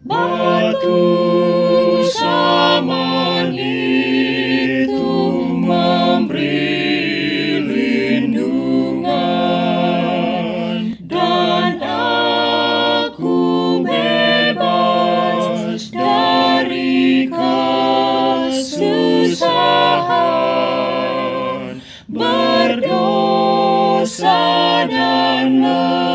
batu saman itu memberi lindungan. Dan aku bebas dari kesusahan. Berdosa dan lelah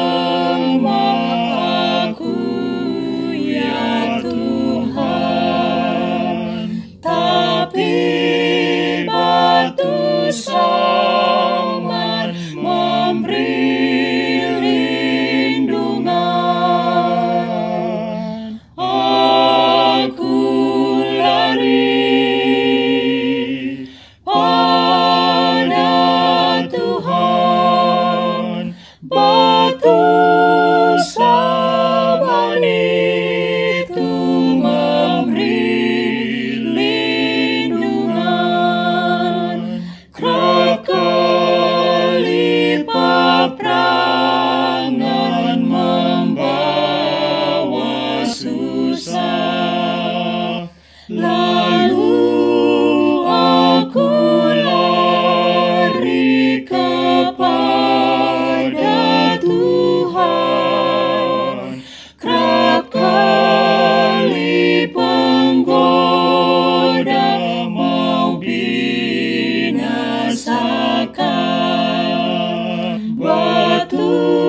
Ooh.